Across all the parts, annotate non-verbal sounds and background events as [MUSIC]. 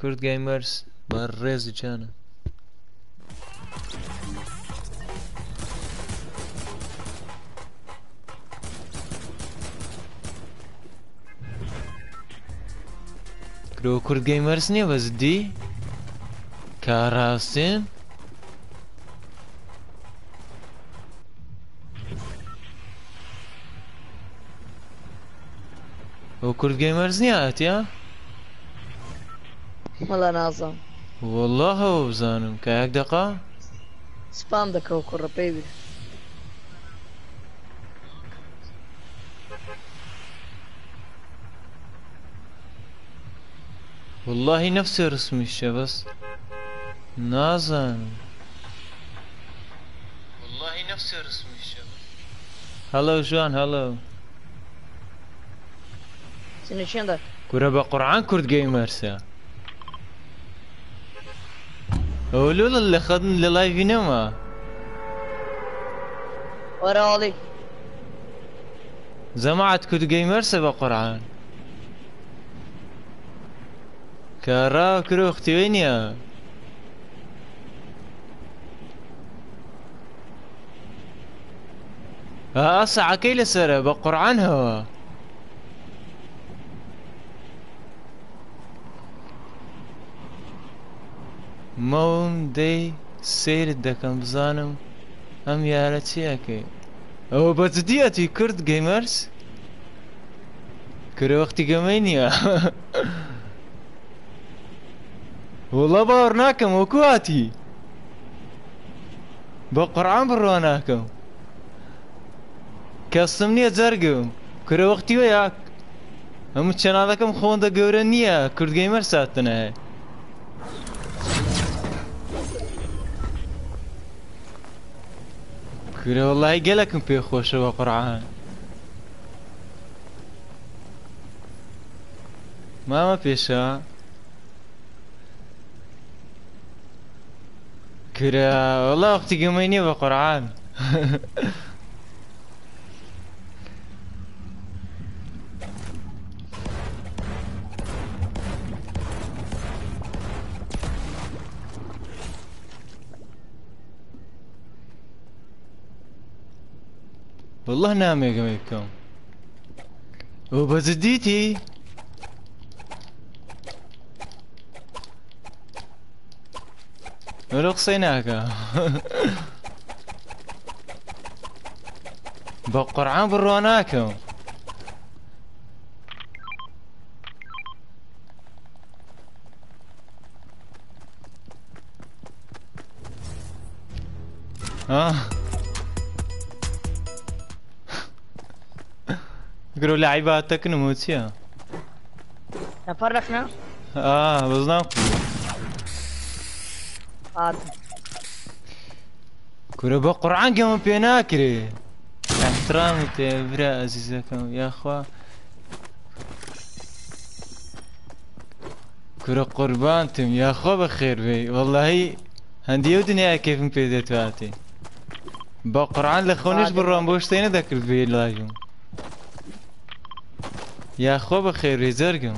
کورد گەیمەرس. بە ڕێزی چانە کرۆ کورد گەیمەرس نییە بەزدی کاڕاستێن ئەو کورد گەیمەرز نییە ئەتیا وەڵا نازم. والله هەوە بزانم کە یەک دقا سپام دەکەوت کوڕە پێی بێ والله نفس رسميشه بس. نازن والله نفس رسميشه هلو جوان هلو. سنە چێندە كورة بقرعان كرد جيمرسا اولولا اللي خدن للايف نما وەراڵی زمعت كرد جيمرسا بقرعان كارا كرو أختي وينيا ها أسعى كيل سرة بقرعان هوا مەوم دەی سیرت دەکەم بزانم ئەم یارە چیەکەی ئەوە بەجددیەتی کورد گەیمەرس کرەوەختی گەمەی نییە. [LAUGHS] وڵە باوەڕ ناکەم وەکوواتی بە قڕعان بڕوا ناکەم. کەستم نییە جەرگم. کرەوەختی وە یاک. هەموو چەناڵەکەم خۆندە گەورە نییە. کوردگەیمەر ساتنە هەیە کرە وڵی گەلەکم پێخۆشەوە قڕعان مامە پێشە کرا وڵا وەختی گەمەی نییە بە قڕعان [LAUGHS] والله نامێگەم بکەم ئەو بەجددیتی وەرە قسەی ناکە بە قڕعان بڕوا ناکەم آه قالوا لعيباتك نموت يا نفرقنا آه بزنام هات كورة بقرعان قام بيناكري احترامي تبرا عزيزكم يا اخوا كورة قربانتم يا اخوا بخير بي والله هندي ودنيا كيف مبيدت واتي بقرعان لخونيش عادي. برام بوشتين ذكر یا خوب خیر ریزرگم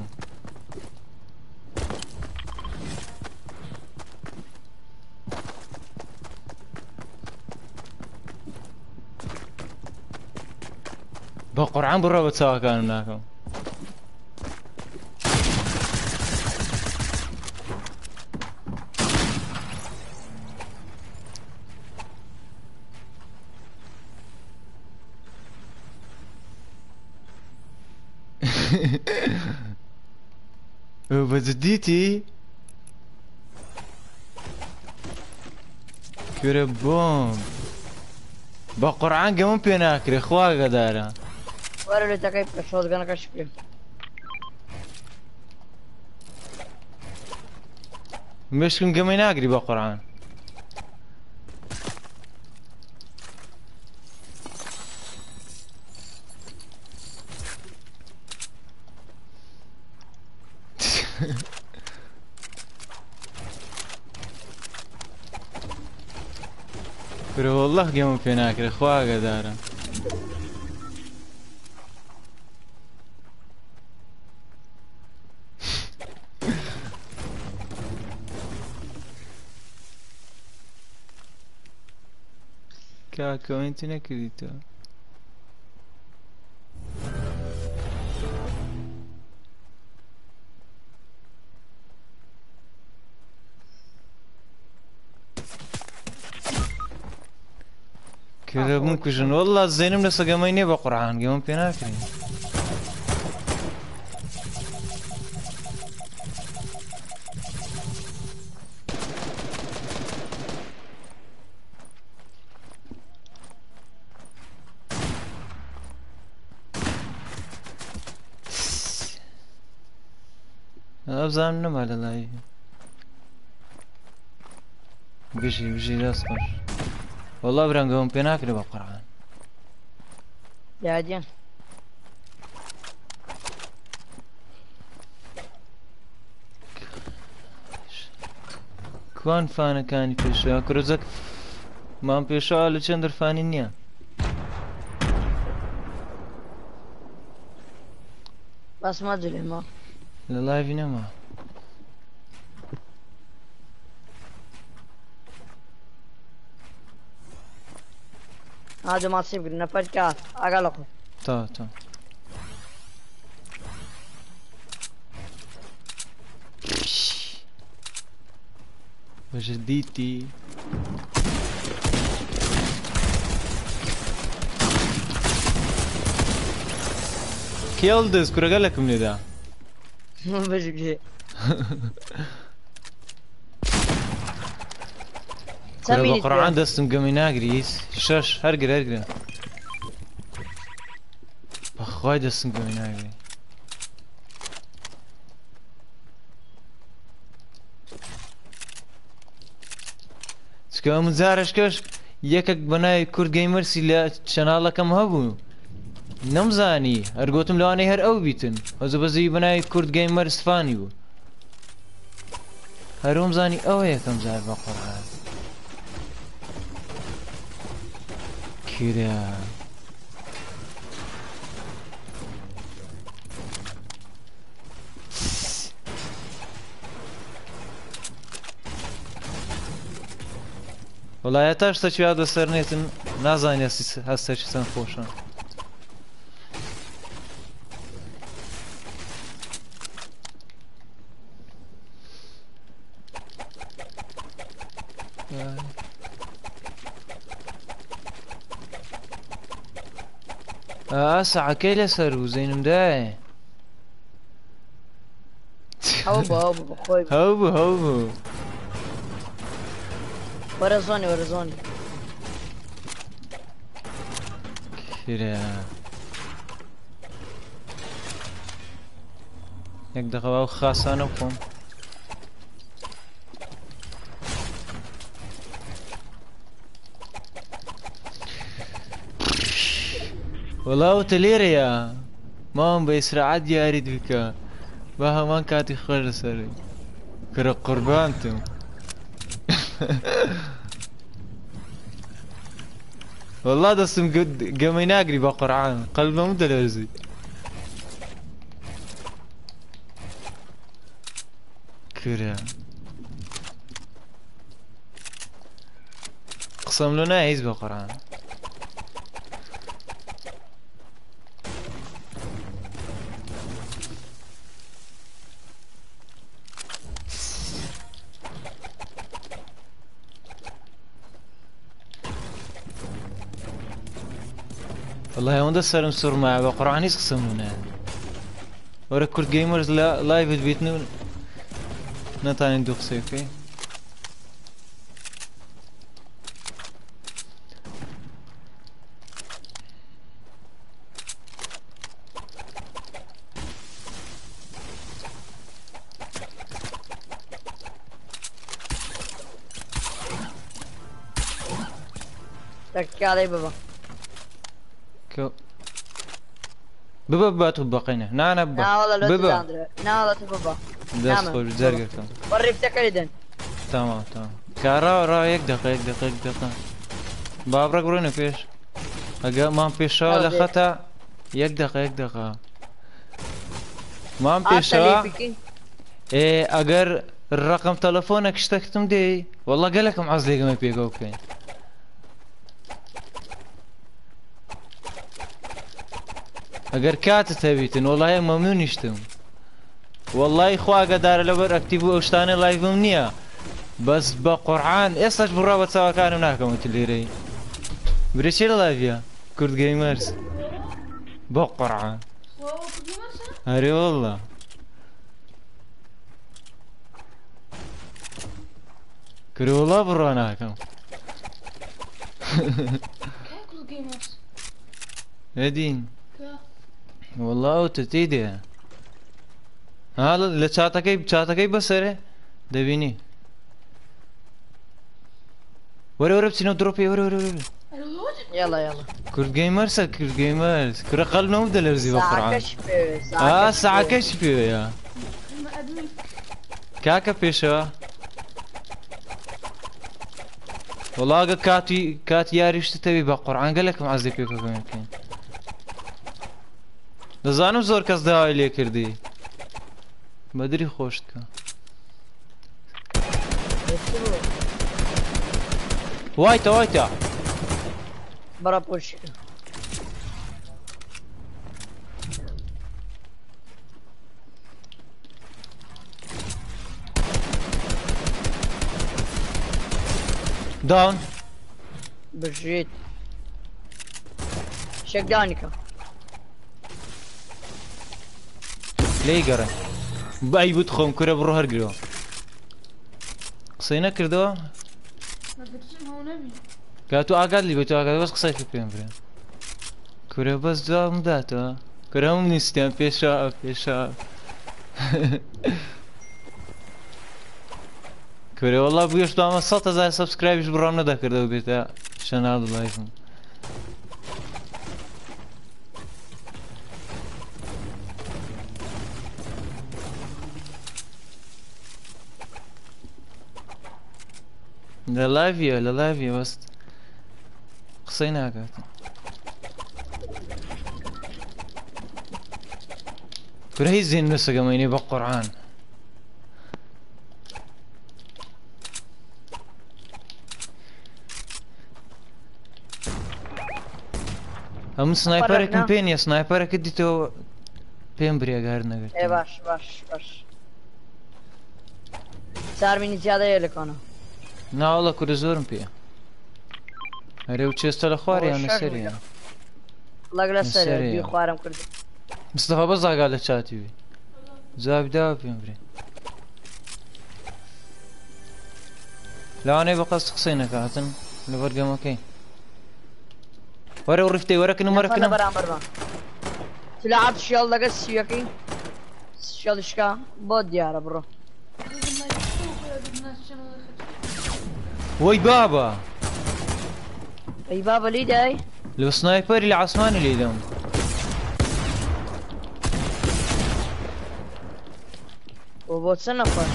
با قرآن برو به تاکن نکن. [LAUGHS] كان هناكم بجديتي كره بوم. بقرعان قمون بيناكري خوا قدارا وەرە لێ تەکەی بکە شۆزگەنەکەش پێ مشكن قمي ناقري بقرعان والله قيمه في ناكر اخواق دارا كاكو انت نكريتو کە دەبوون کوژن وەڵا زێنم لە سەگەمەی نییە بە قڕعان گەمە پێ ناکرین ئەبزانم نەما لە لای بژی بژی خۆش وەڵا برەنگەوم پێ ناکرێ بە قڕعان یادیان کوان فانەکانی پێشەوە کرۆزەک مام پێشەوە لە چەند دەرفانی نییە بس ما ادري ما. لە لایوی نەما Hadi masif gidin napad ka aga loko. Tá, tá. Hoje que ti. Kill this, kuragalak mı ne daha? Ne olacak [LAUGHS] ki? [LAUGHS] قڕان دەستم گەمی ناگریس شەش هەرگر هەرگرن بەخوای دەستم گەمی ناگری. چکە مجارشکەش یەکێک بەنای کوردگەی مرسی لە چەناڵەکەم هەبوو. نەمزانی ئەرگۆتم لەوانەی هەر ئەو بیتن. هەز بەزی بەنای کوردگەی مەرسفانی بوو. هەروم زانی ئەوە یەکەم زار بە قڕان şehir ya. Валая та ж стаття до сернити на зайнясті, а стачі сен фошан. و زەینم دایە هو هو بخوي هەو بوو هەو بوو ورا زوني ورا زوني کرا یەک دەقەوە و وڵاوتە لێرەیە مام ئیسراعات دیاریت بکە با هەمان کاتی خۆش لەسەری کرە قوربانتم والله دەستم گەمەی ناگری بە قڕعان قەلبەم دەلەرزی کرا قسەم لە والله ئەوەندە سرم سوورمایە بە قڕانیش قسم نە وەرە کورد گەیمەرز لە لایڤت بیتن و نەتانین دوو قسەی بکەی تك علي بابا کە ببە بات و بەقینە نانە بە لا والله لا ببە تزاندر لا والله بابا دەست نامە. خۆش جەرگەکەم وريفتك ايدن تمام. تمام کارا ڕا یەک دقە یەک دقە یەک دقە بابڕێک بڕۆنە پێش ئەگە مام پێشەوە لە ئەو دێ. خەتا یەک دقە یەک دقە مام پێشەوە ئێ ئەگەر ڕقم تەلەفۆنە کشتەکتم دێ وەڵا گەلەکەم عەز لێگەمە پێگە ئەگەر کاتت هەبیتن وڵای مەمنون نیشتم. وەڵی خواگەدارە لەبەر ئەکتیب ئەو شتانە لایڤم نییە. بەس بە قڕعان ئێستاش بڕا بە چاوەکانم ناکەمەوە لێرەی. برێچێ لە لایڤە کورد گەیمەرس بە قڕعان واو كل مرسى هەرێ وەڵە کروڵا بڕوا ناکەم كا كل جيمرز ئەدین كا وەڵا ئەوتە تێدێ ها لە چاتەکەی چاتەکەی بەسەرێ؟ دەبینی. وەرە وەرە بچینە دڕۆپی وەرە وەرە وەرە. الواد يلا يلا کورد گەیمەرسە کورد گەیمەرس کورە قەل نەوە دەلەرزی بە ساعة قڕعان كشف ئا ساعة ساعەکەش پێوەیە ما ادمي کاکە پێشەوە. وڵاگە کاتی کاتی یاریشتتەوی بە قڕعان گەلێکم عزی پێکەکەین دەزانم زۆر کەس داوای لێ کردی بەدری خۆشتکە وایتە وایتە برا بوشك داون بجيت شك دانيكا لی گەڕێ. بای بوت خۆم کورە بڕۆ هەرگرەوە قسەی نەکردەوە؟ ما بتسم هو نبي کا تو ئاگات لی بێت تو ئاگات بەس قسەی پێم برێ. کورە بەس دوام داتەوە. کورە هەموو نیستیان پێشا پێشا. [LAUGHS] کورێ وڵا بگەشت ئەمە سە هزار سبسکرایبش بڕام نەدەکردەوە بێتە. شەناڵ لایفم لە لایڤە لە لایڤە بەست قسەی ناکات کورە هیچ زین نسەگەمەینێ بە قورعان هەموو سنایپەرێکم پێ نیە سنایپەرەکە دیتەوە پێم برێگار نەگرت ايه باش باش باش. صار مني زيادة يلك انا ناوەڵە کورە زۆرم پێ هەرێ و چێستە لە خوارێ یان شەر سەریە میگە. الله قال سريع. سريع بي خوارم كرد مستەفا بە زاگا لە چاتیوی جوابی داوە پێم برێ لەوانەیە بە قەست قسەی نەکاتن لە بەرگەمەکەی وەرە و ڕفتەی وەرەکن و فلا مەرەکنم برامبر ما تلعب شيال لقى سيوكي شيال اشكا بود ديارة برو وەی بابە اي بابا لي داي لە سنایپەری لە عسمانی لێدەم وبوت سنفر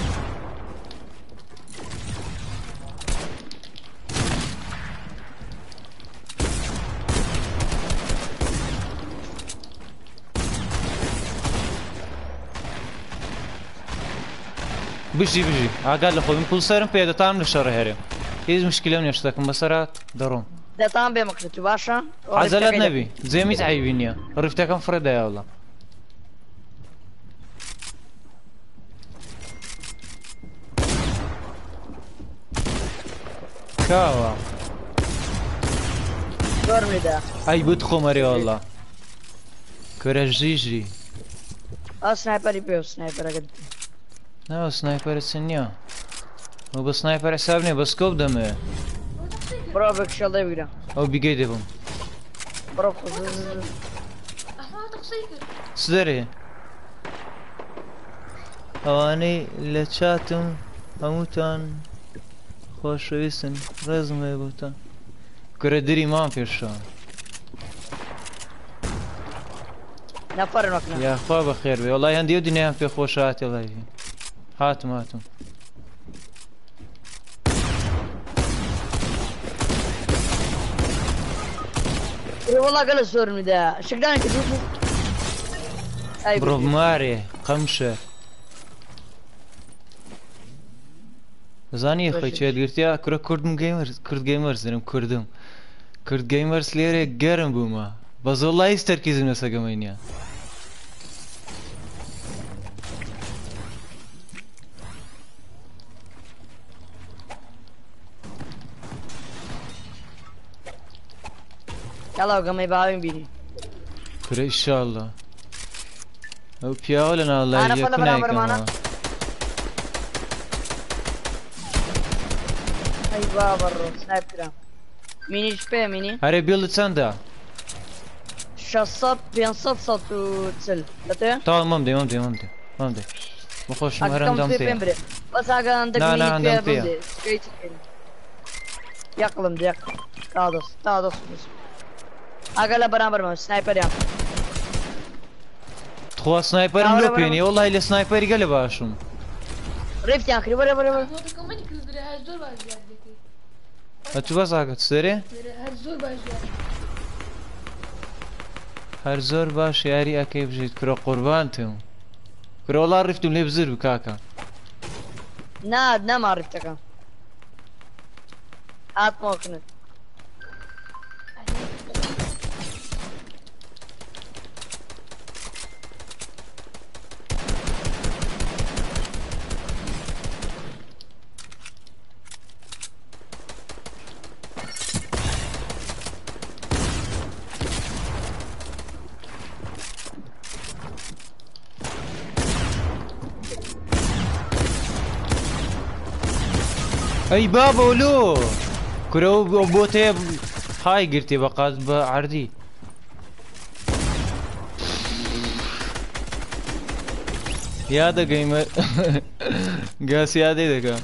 بژی ئاگات لە خۆی من پولسەرم پێدەتان لە شەڕ هێرێ هیچ مشکلە نیە شتەکەم بەسەرات دەڕۆم ده طعم بمقلتو باشا عزلت نبی زێمیت عیبی نییە ڕفتەکەم فرەدایاوڵە کاوە دورني ده ئەی بوت خۆمەریێوەڵە کورە ژیژی آه سنايبر بيو سنايبر قد ناوە سنایپەرە چ وبس سنايبره سفني بس كوب دمه بروف خلى لي فيره او بيجيدهم بروف اصلا تصيقر سدري ثاني لاتاتم اموتهم خوش ويسن رزمي ابوته كريدري مافيش انا فار نوكنا يا فابا خير والله عندي يدني في خوشاتي والله هات ماتهم Чего сорми, да? Всегда на тебе. Бровмари, камше. Zaniye kaçıyor girtiya kura kurdum gamers kurd gamers derim kurdum. Kurd gamerslere gerim buma. Bazı Allah ister ki izin mesagamayın ya. Yalla come vai bini. Cresce alla. O piole na alla ye kunai kana. Ay barro, sniper. Mini HP mini. Are build çanda? 600 500 satu çel. Late? Tamam, devam, devam, devam. Махош мэрэн дамтэй. Бас аган дэг минь пэ бэнди. Скейт. Яклым дек. Тадос, тадос. اقل برابر ما سنایپر یم خو سنایپرم لو پینی والله الی سنایپر گلی باشم رفت یاخری بره بره بره تو باز آگت سری؟ هر زور باش هر زور باش یاری اکی بجید کرا قربان تیم کرا والله رفتم لی بزر بکاکا نه نه ما رفتکم هات موکنت ئەی بابە ولۆ کورە بۆ تێ های گرتی بەقات بە عردی یادە گەیمە گاس یادەی دەکە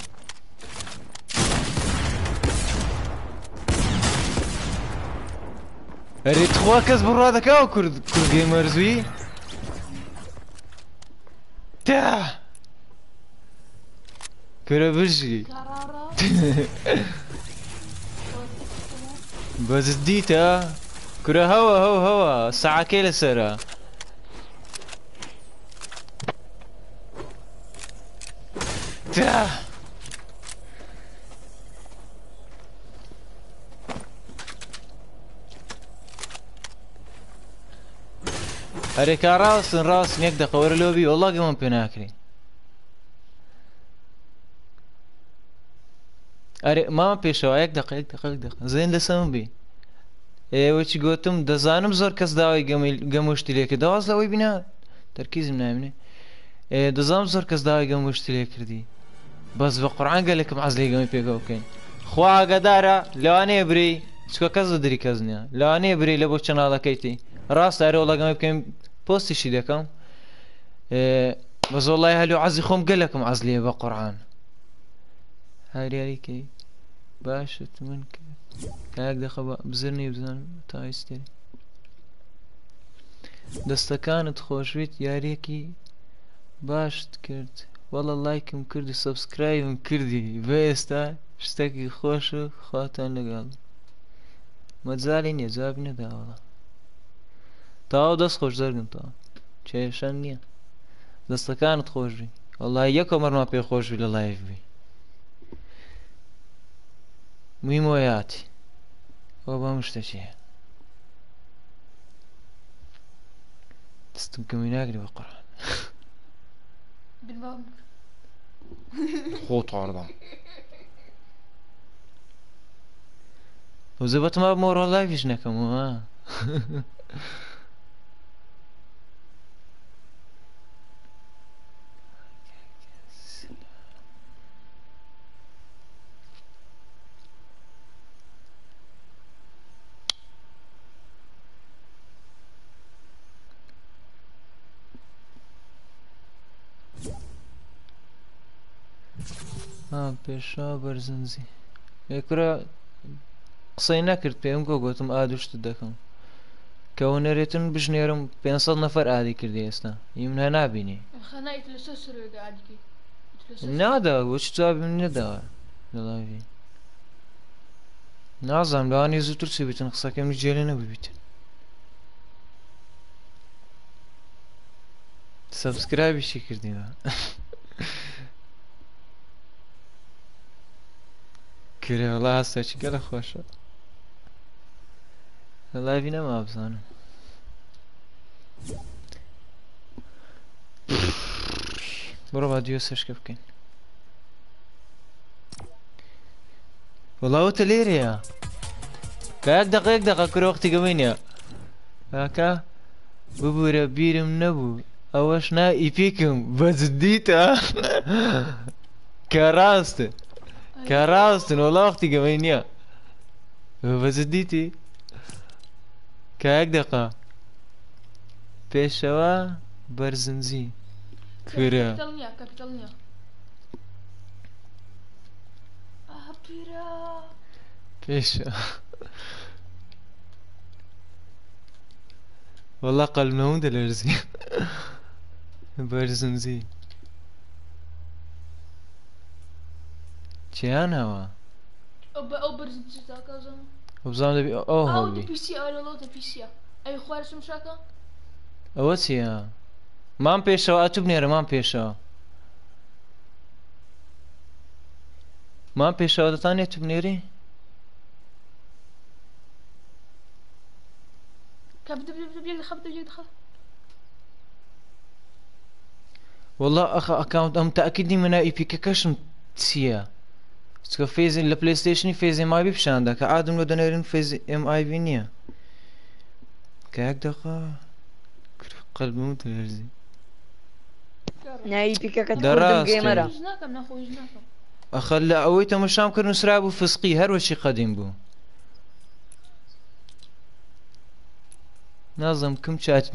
ئەرێ تخوا کەس بڕوا دەکەوە کورد کوردگەی مەرزوی تا کورە کارارا بەزت دیتە کورە هەوە هەو هەوە سعکەی لەسرە تا هەرێکا ڕاستن ڕاست یەک دەقەوەرە لۆبی وڵا گەمەم پێ ئەرێ ماما پێشەوە یەک دقە یەک دقە یەک دقە زێن لەسەم بی. ئێوەی گوتم دەزانم زۆر کەس داوای گەمشتی لێکە داواز لەوەی بینە تەرکیزم نامێ دەزانم زۆر کەس داوای گەمشتی لێ کردی. بەس بە قڕان گەلێکم عز لێ گەمی پێگە بکەین. خوا ئاگادارە لەوانەیە بری چکە کەس دەری کەس نییە. لەوانەیە بری لە بۆ چەناڵەکەیتی ڕاست ئارەوە لەگەمە بکەین پۆستیشی دەکەم. بە زۆڵای هەلو عزی خۆم گەلەکەم عز لێ بە قڕان هاریاریکەی. باشت من کاک دەخە بزرنی بزانم تا ئێستێری دەستەکانت خۆشویت یاریەکی باشت کرد. وەڵە لایکم کردی سەبسکرایبم کردی. بە ئێستا شتێکی خۆش و خواتان لەگەڵ. مەجای جوابی نەداوەڵە تاوا دەست خۆش دەرگم تەوە کێشەن نییە دەستەکانت خۆشبی وڵای یەکە مەرما پێ خۆشبی لە لایفبی مویمۆیاتی ئەو بەم شتەچیە دەستم کەمی ناگری بە قڕان بنبام خۆ تاڕدام وزە بەتما مۆڕۆ لایڤش نەکەم وە پێشا بەرزنجی. یەکرا قسەی نەکرد پێم گۆ گوتم ئادوشت دەکەم. کەەوە نەرێتن بژنێرم 500 نەفەر ئادی کردی ئێستا. هیم هە نبینی نادا بۆچ جوابم نەداوە لەڵاوی نازانم لەوانی زووتر چ بیتن قسەکەم جێلە نەبیتن سبسکرایبیشی کردیوە کرێ وڵا هەستێکی گەلە خۆشە لە لایوی نەما بزانم بڕۆ با دیۆ سەشکە بکەین وڵاوتە لێرەیە کاک دقەیەک دقە کرۆختی گەمەینە کاکە ببوورە بیرم نەبوو ئەوەش نا ئیپیکم بەجددیتە [LAUGHS] کە ڕاستە ڕاستن وڵاختی گەمەی نییە بەجددیتی کاک دقا پێشەوە بەرزنجی کرە کاپیتال نییە کاپیتال نییە ئاها پیرە پێشە وەڵا قەلمەون دەلەرزی بەرزنجی چیانەوە ئەو بە ئەو بەرزنجی تاکازم بزانام دەبی ئەو ئەو هەڵبی پیسی ئەوڵەوە پیسیە ئەی خوارشم شاکە ئەوە چییە مام پێشەوە ئەتو بنێرە مام پێشەوە مام پێشەوە دەتانێت تو بنێری والله اخ اكاونت ام تاكدني من اي بي كشم تسيا چکە فێزین لە پلیستیشنی فێزی مابی پیشاندا کە ئادم لە دەنێرن فێز MIV نییە کە یەک دقا قەلبم تلەرزی نایی پیکەکەت دەڕاستە. کوردم گێمەرە خوش ناكم نا خوش ناكم ئەخە لە ئەوەی تەمەشام کرد نووسرا بوو فسقی هەروەشی قەدیم بوو نازم کم چاتی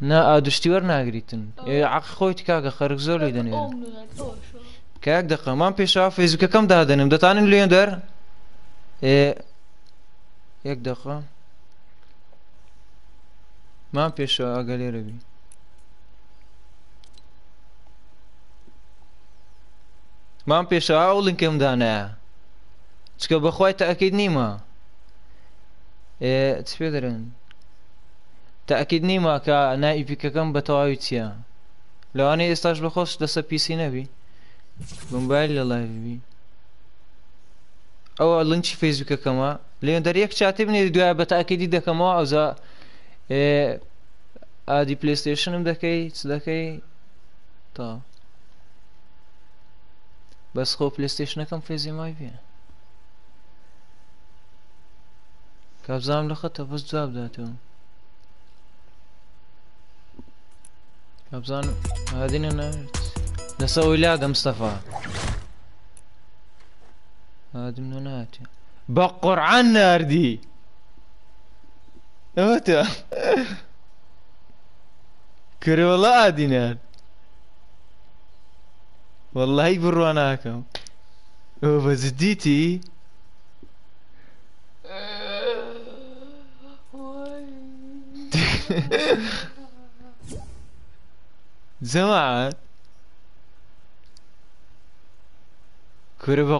نا ئادوشتی وەرناگریتن عق خۆیت کاکە خەرک زۆر لی دەنێن کاک دەقەمان پێشوا فێزیکەکەم دادەنم. دەتانن لێن دەر؟ یەک دەخە مان پێشەوە ئەگە لێرە بین مام پێشەوا و لنکەم دانایە چکە بەخوای تا ئەکەیت نیمە چ پێ دەرن؟ تەکەید نیمە کە نائیپیکەکەم بە تەواوی چییە لەوانەیە ئێستاش بەخۆش لەسەر پیسی نەبی موبایل لە لایوی ئەوە لنچی فەیسبوکەکەمە لێن دەریەک چاتی بنێ دوای بە تاکیدی دەکەمەوە ئەوزا ئادی پلیستێشنم دەکەی چ دەکەی تا. بەس خۆ پلیستێشنەکەم فێزی مای بێ کابزام لە خەتە بەس جواب داتەوە کابزان هادینە ناوێت لەسە ویلاگە مستەفا هادم نەناتێ بە قورعان ناردی ئەوەتە کرێوەڵە ئادینار واللهی بڕوا ناکەم ئەوە بەزدیتی جەماعات کورە بە [LAUGHS]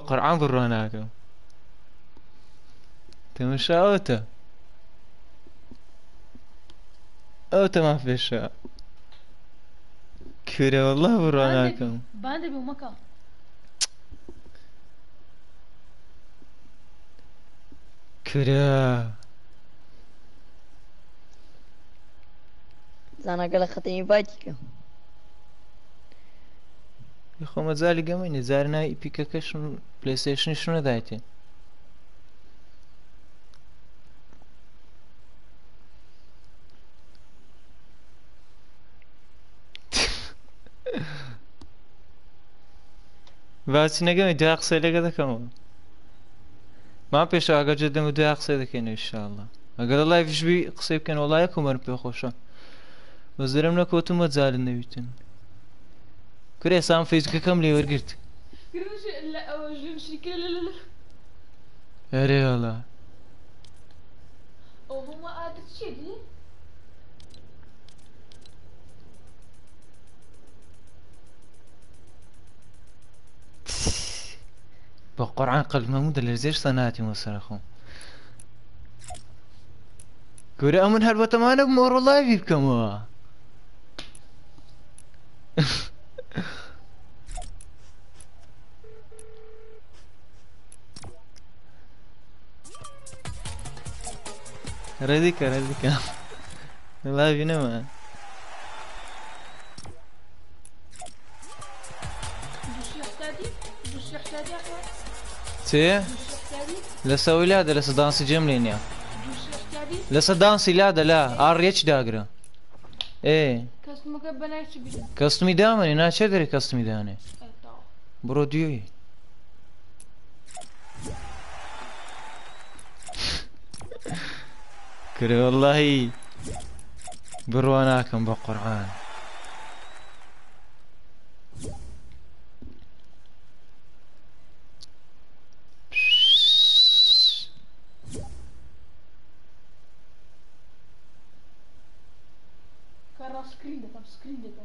قڕعان بڕوا ناکەم تەمەشاوەتە ئەو تەمان پێشە کورە والله بڕوا ناکەم باندې به مکه کورە زانەگە لە خەتەمی باکیکە خۆمە یخۆ مەجای گەمە نێزار نای ئیپیکەکەشم پلسیشنی شنەدایێن باچی [LAUGHS] نەگەمی دو قسە لەگە دەکەمەوە ما پێش ئاگەجە دەم و دو قسە دەکەین شاءله ئەگەر لایفشبی قسەی بکەن وڵایە کومەر پێخۆشە. بەزرم نەکۆتممە جارن نەویتن. کورێ سام فیسکەکەم لێ وەرگرت لا أو جن شكل لا لا لا ئەرێ وڵا أو هما عادة شيء دي بە قڕعان قەلمەمو دە لە زێر سەناتی مەسەرخۆم گەورە ئەمن هەر بەتەمانە مۆڕۆڵاوی بکەمەوە رديك رديك والله بينما احتادي اخوان سي دوسي احتادي لسه ولاده لسه دانسي جملين يا لسه دانسي لاده لا كاستمي دامني نا شدري كاستمي داني برو ديوي كري والله برواناكم بالقرآن Cleaned it.